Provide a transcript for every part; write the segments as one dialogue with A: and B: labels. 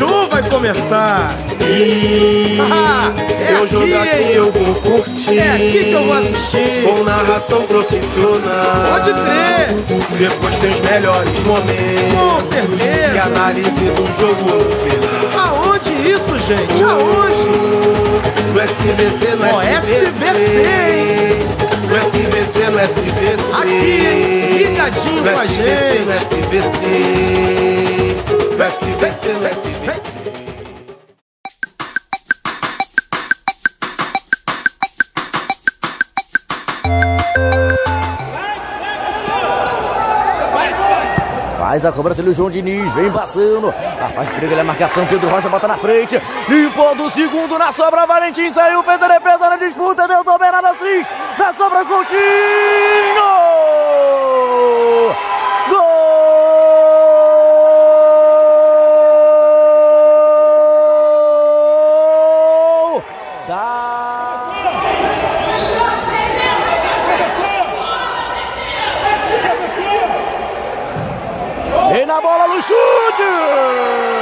A: show vai começar.
B: E
A: Ah, é
B: eu jogo
A: aqui, hein?
B: eu vou curtir.
A: É aqui que eu vou assistir.
B: Com narração profissional.
A: Pode crer.
B: Depois tem os melhores momentos.
A: Com certeza.
B: E análise do jogo no final.
A: Aonde isso, gente? Aonde?
B: No SBC, no
A: Ó,
B: SBC.
A: SBC,
B: No SBC, no SBC.
A: Aqui, hein? Ligadinho com a
B: SBC,
A: gente.
B: No SBC. No SBC, no SBC.
C: Faz a cobrança ali o João Diniz, vem passando. Afaz perigo, ele é marcação. Pedro Rocha bota na frente. Limpou do segundo na sobra. Valentim saiu, fez a defesa na disputa. Deu na Assis. Na sobra, Coutinho! Vem na bola no chute!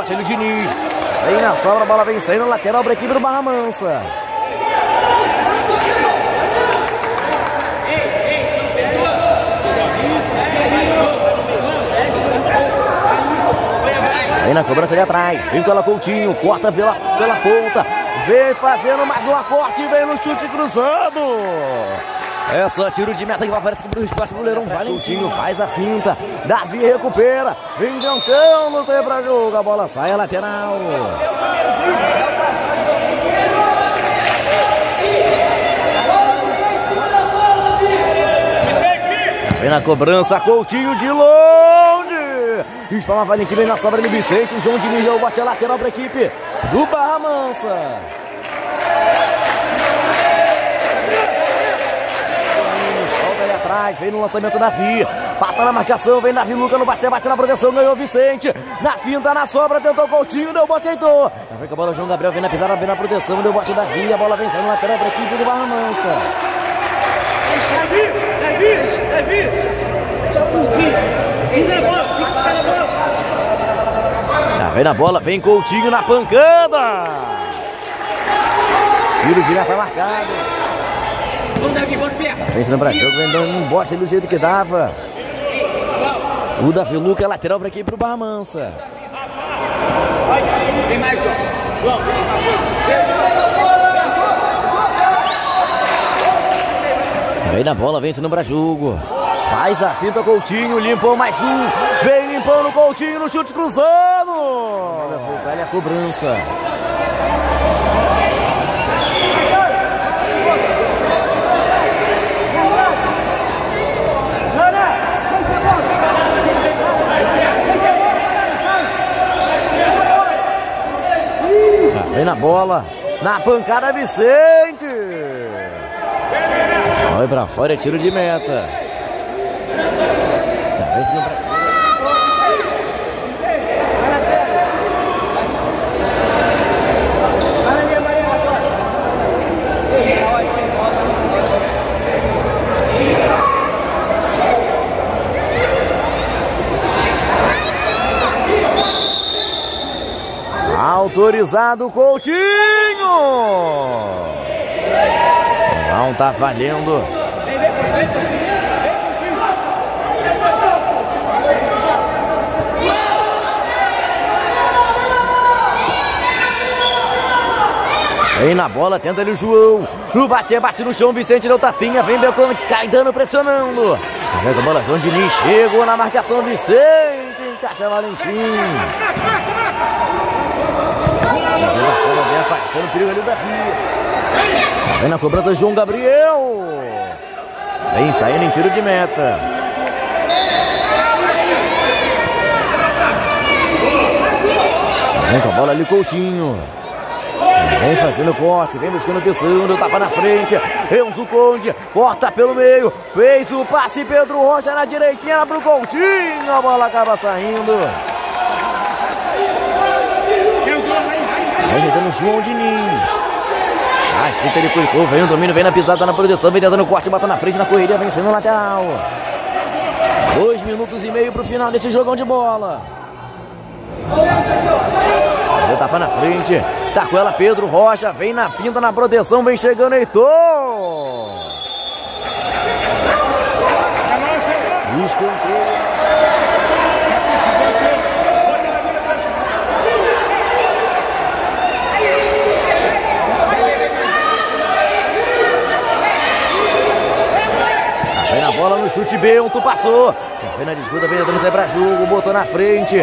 C: Ali o Diniz. Vem na sobra, a bola vem saindo, lateral para a equipe do Barra Mansa. Vem na cobrança ali atrás, vem pela Coutinho, corta pela, pela ponta, vem fazendo mais um acorte, vem no chute cruzado. É só tiro de meta que vai aparecer o espaço do Leirão. Valentinho faz a finta. Davi recupera. Vem tentando sair para jogo. A bola sai a lateral. Vem na cobrança, Coutinho de longe. Espalma Valentim, vem na sobra do Vicente. João Diniz já bate a lateral para a equipe do Barra Mansa. Atrás, vem no lançamento da Via. Pata na marcação, vem Davi Luca no bate, bate na proteção, ganhou Vicente. Na finta, na sobra, tentou Coutinho, deu bote. Já vem com a bola, João Gabriel vem na pisada, vem na proteção, deu bote da Via. A bola vem saindo lateral para a equipe do Barra Mansa. Já vem na bola, vem Coutinho na pancada. Tiro de meta marcado. Vem sendo pra jogo, vem dando um bote ali do jeito que dava. O Davi Luca é lateral pra aqui pro Barra Mansa. Vem na bola, vem sendo pra jogo. Faz a finta Coutinho, limpou mais um. Vem limpando Coutinho no chute cruzado. Olha, voltar a cobrança. Na bola. Na pancada, Vicente. Vai pra fora, é tiro de meta. Tá, pra- Autorizado Coutinho! Não tá valendo. Vem na bola, tenta ali o João. No bate, bate no chão, Vicente deu tapinha, vem Belcão, cai dando, pressionando. Vem com a bola, João Diniz, chegou na marcação, Vicente, encaixa Valentim. Vem aparecendo o perigo ali da. Vem na cobrança, João Gabriel. Vem saindo em tiro de meta. Vem com a bola ali, Coutinho. Vem fazendo corte, vem buscando pisando, tapa na frente. Enzo Conde, corta pelo meio. Fez o passe, Pedro Rocha na direitinha pro Coutinho. A bola acaba saindo. Ajeitando o João Diniz. A esquerda ele clicou, vem o domínio, vem na pisada, na proteção, vem tentando corte, bota na frente na correria, vencendo o lateral. Dois minutos e meio pro final desse jogão de bola. Deu tapa na frente. Tá com ela Pedro Rocha. Vem na finta, na proteção. Vem chegando Heitor. Escanteio. Vem na bola no chute, Bento passou. Vem na disputa, vem tentando sair pra jogo, botou na frente.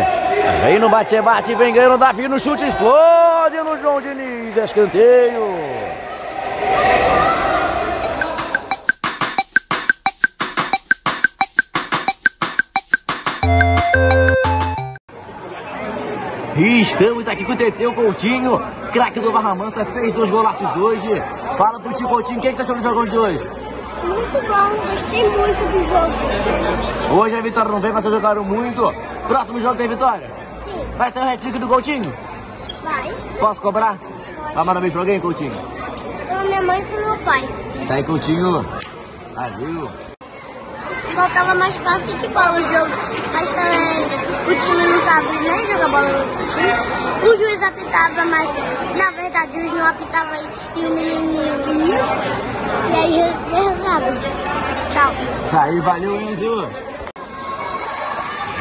C: Vem no bate-bate, vem ganhando Davi no chute, explode no João Diniz, escanteio. E estamos aqui com o Teteu Coutinho, craque do Barra Mansa, fez dois golaços hoje. Fala pro Tio Coutinho, o que, você achou do jogão de hoje?
D: Muito bom, gostei muito do jogo.
C: Hoje a vitória não vem, mas vocês jogaram muito. Próximo jogo tem vitória?
D: Sim,
C: Vai ser o hat-trick do Coutinho?
D: vai.
C: Posso cobrar? Vai mandar beijo pra alguém, Coutinho?
D: Pra minha mãe e pro meu pai.
C: Sai, Coutinho. Valeu.
D: Faltava mais passe de bola o jogo. Mas também o time não sabia nem jogar bola no time. O juiz apitava, mas na verdade o juiz não apitava e, o menininho. E aí resolvava. Tchau.
C: Sai, valeu, Enzo.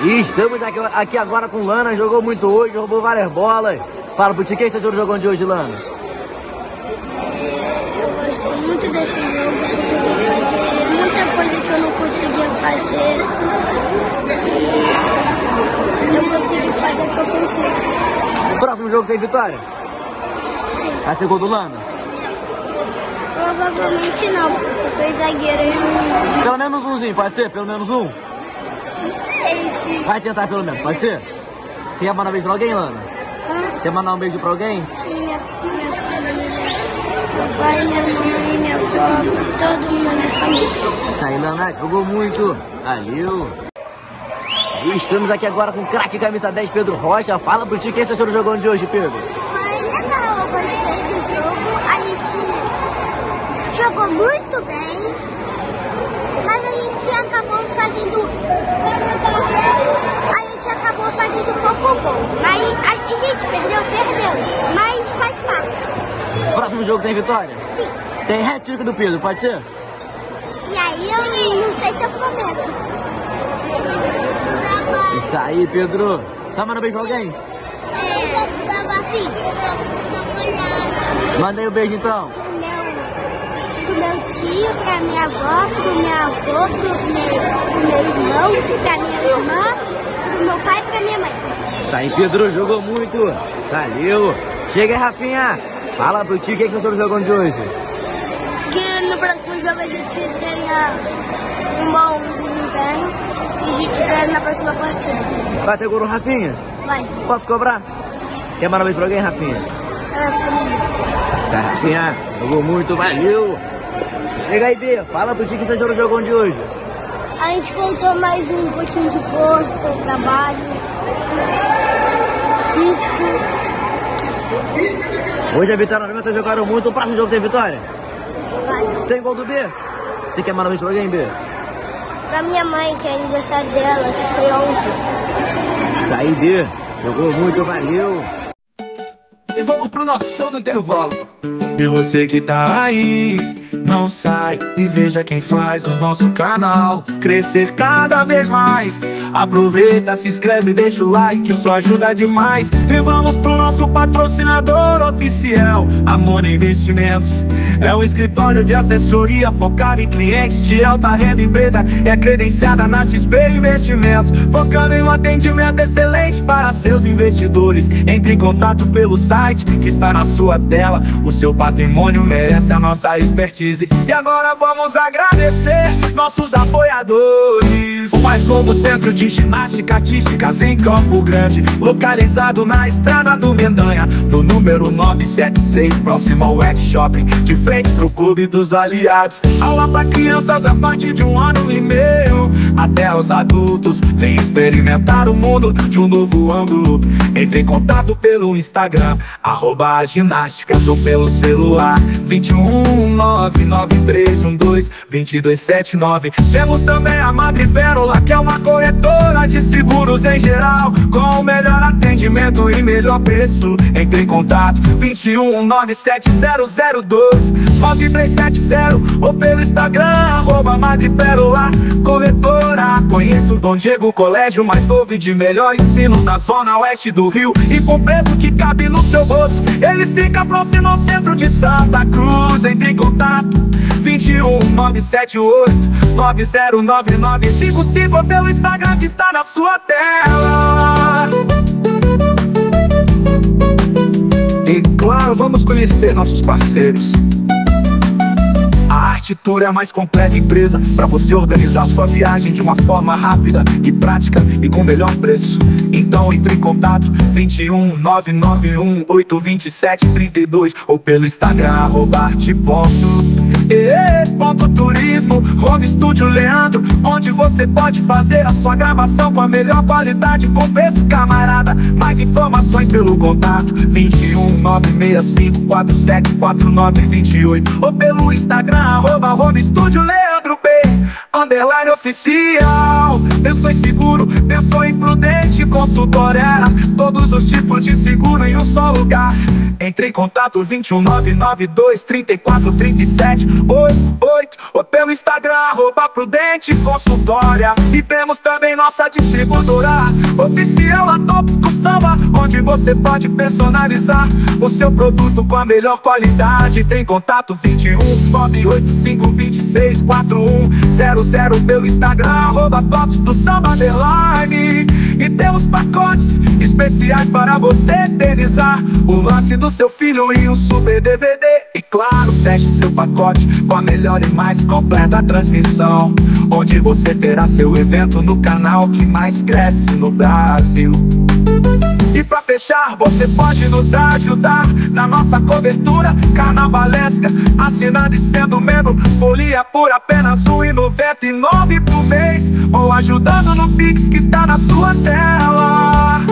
C: E estamos aqui, aqui agora com Lana, jogou muito hoje, roubou várias bolas. Fala pro Tio, o que você achou do jogão de hoje, Lana?
D: Eu gostei muito desse jogo. Consegui fazer muita coisa que eu não conseguia fazer. Eu consegui fazer o que eu consigo.
C: Próximo jogo tem vitória? Vai ter gol do Lana?
D: Provavelmente não, porque eu sou zagueira e não
C: Pelo menos umzinho, pode ser? Pelo menos um?
D: se.
C: Vai tentar pelo menos, pode ser? Quer mandar um beijo pra alguém, Lana?
D: Hã?
C: Quer mandar um beijo pra alguém?
D: Minha, minha família, meu pai, minha mãe, minha avó, todo mundo minha família.
C: Isso aí, Lana, jogou muito. Valeu. E estamos aqui agora com o craque camisa 10, Pedro Rocha. Fala pro Tio, o que você achou do jogão de hoje, Pedro?
D: Foi legal, eu gostei do jogo. A gente jogou muito bem, mas a gente acabou fazendo. A gente acabou fazendo pouco gol. Mas a, gente perdeu, perdeu. Mas faz parte.
C: Próximo jogo tem vitória?
D: Sim.
C: Tem hat-trick do Pedro, pode ser?
D: E aí eu não sei se eu prometo.
C: Isso aí, Pedro. Tá mandando beijo pra alguém?
D: É, eu posso dar assim?
C: Manda aí o um beijo então.
D: Pro meu, pro meu tio, pra minha avó, pro meu avô, pro meu, pro meu irmão, pra minha irmã, pro meu pai e pra minha mãe.
C: Isso aí, Pedro jogou muito. Valeu. Chega aí, Rafinha. Fala pro tio o que que você achou do jogão de hoje.
D: No próximo jogo a gente tenha um bom desempenho e a gente ganhe na próxima partida.
C: Vai ter gol no Rafinha?
D: Vai,
C: Posso cobrar? Quer mandar um beijo pra alguém, Rafinha? Tá, Rafinha. Jogou muito, valeu. Chega aí, B. Fala pro que você achou do jogão de hoje.
D: A gente faltou mais um pouquinho de força, trabalho, físico.
C: Hoje a vitória não vocês jogaram muito. O próximo jogo tem vitória?
D: Vai.
C: Tem gol do B? Você quer mandar um beijo pra alguém, B?
D: Pra minha mãe, que é aniversário dela, que foi ontem.
C: Isso aí, B. Jogou muito, valeu.
B: E vamos pro nosso show do intervalo.
E: E você que tá aí, não sai e veja quem faz o nosso canal crescer cada vez mais. Aproveita, se inscreve, deixa o like, isso ajuda demais. E vamos pro nosso patrocinador oficial, Amor Investimentos. É um escritório de assessoria focado em clientes de alta renda. Empresa é credenciada na XP Investimentos, focando em um atendimento excelente para seus investidores. Entre em contato pelo site que está na sua tela. O seu patrimônio merece a nossa expertise. E agora vamos agradecer nossos apoiadores. O mais novo centro de ginástica artísticas em Campo Grande, localizado na estrada do Mendanha, no número 976, próximo ao Wet Shopping, de frente pro Clube dos Aliados. Aula para crianças a partir de um ano e meio, até os adultos. Vem experimentar o mundo de um novo ângulo. Entre em contato pelo Instagram, arroba ginásticas ou pelo celular 21 99312 2279. Temos também a Madre Pérola, que é uma corretora de seguros em geral, com o melhor atendimento e melhor preço. Entre em contato 21 97002 9370 ou pelo Instagram, arroba Madre Pérola, corretora. Conheço Dom Diego, colégio mais novo e de melhor ensino na zona oeste do Rio. E com preço que cabe no seu bolso, ele fica próximo ao centro de Santa Cruz. Entre em contato 21 978 909955 pelo Instagram que está na sua tela. E claro, vamos conhecer nossos parceiros. A Arte Tour é a mais completa empresa para você organizar sua viagem de uma forma rápida e prática e com melhor preço. Então entre em contato 21 991 827 32 ou pelo Instagram arroba arte ponto. Ponto turismo, home studio Leandro, onde você pode fazer a sua gravação com a melhor qualidade, com preço camarada. Mais informações pelo contato 21 965 474928 ou pelo Instagram arroba home studio Leandro B underline oficial. Pensou em seguro, pensou em prudente, consultora. Todos os tipos de seguro em um só lugar. Entre em contato 21992 34 37 88 ou pelo Instagram, arroba Prudente Consultória. E temos também nossa distribuidora oficial a Tops do Samba, onde você pode personalizar o seu produto com a melhor qualidade. Tem contato 21 985 26 4100 pelo Instagram, arroba Tops do Samba Underline. E temos pacotes especiais para você eternizar o lance do seu filho em um super DVD. E claro, teste seu pacote com a melhor e mais completa transmissão. Onde você terá seu evento no canal que mais cresce no Brasil. E pra fechar, você pode nos ajudar na nossa cobertura carnavalesca, assinando e sendo membro, folia por apenas R$1,99 por mês, ou ajudando no Pix que está na sua tela.